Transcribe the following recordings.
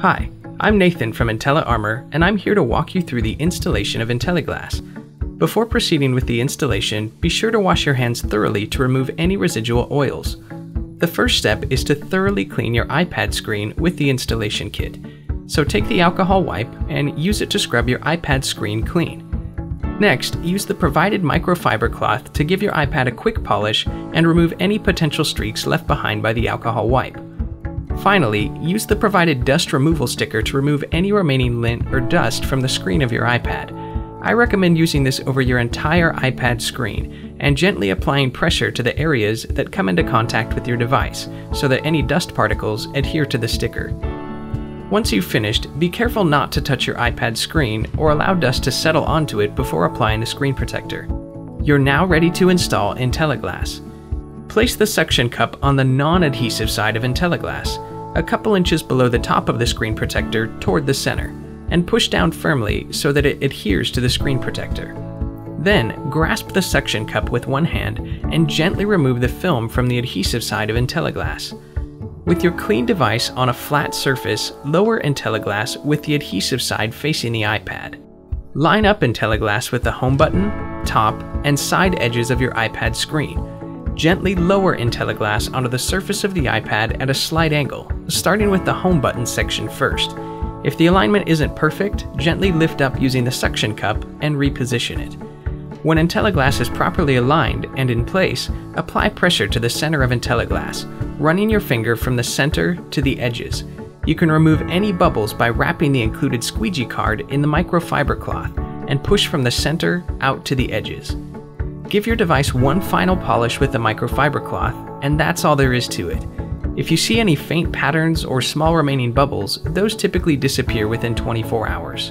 Hi, I'm Nathan from IntelliArmor, and I'm here to walk you through the installation of IntelliGlass. Before proceeding with the installation, be sure to wash your hands thoroughly to remove any residual oils. The first step is to thoroughly clean your iPad screen with the installation kit. So take the alcohol wipe and use it to scrub your iPad screen clean. Next, use the provided microfiber cloth to give your iPad a quick polish and remove any potential streaks left behind by the alcohol wipe. Finally, use the provided dust removal sticker to remove any remaining lint or dust from the screen of your iPad. I recommend using this over your entire iPad screen and gently applying pressure to the areas that come into contact with your device so that any dust particles adhere to the sticker. Once you've finished, be careful not to touch your iPad screen or allow dust to settle onto it before applying the screen protector. You're now ready to install IntelliGlass. Place the suction cup on the non-adhesive side of IntelliGlass, a couple inches below the top of the screen protector toward the center, and push down firmly so that it adheres to the screen protector. Then, grasp the suction cup with one hand and gently remove the film from the adhesive side of IntelliGlass. With your clean device on a flat surface, lower IntelliGlass with the adhesive side facing the iPad. Line up IntelliGlass with the home button, top, and side edges of your iPad screen. Gently lower IntelliGlass onto the surface of the iPad at a slight angle, starting with the home button section first. If the alignment isn't perfect, gently lift up using the suction cup and reposition it. When IntelliGlass is properly aligned and in place, apply pressure to the center of IntelliGlass, running your finger from the center to the edges. You can remove any bubbles by wrapping the included squeegee card in the microfiber cloth and push from the center out to the edges. Give your device one final polish with a microfiber cloth, and that's all there is to it. If you see any faint patterns or small remaining bubbles, those typically disappear within 24 hours.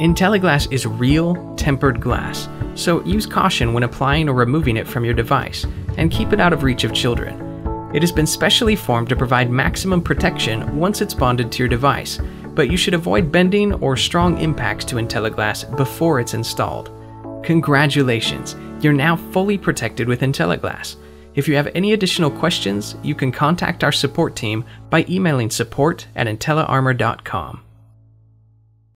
IntelliGlass is real, tempered glass, so use caution when applying or removing it from your device, and keep it out of reach of children. It has been specially formed to provide maximum protection once it's bonded to your device, but you should avoid bending or strong impacts to IntelliGlass before it's installed. Congratulations, you're now fully protected with IntelliGlass. If you have any additional questions, you can contact our support team by emailing support at IntelliArmor.com.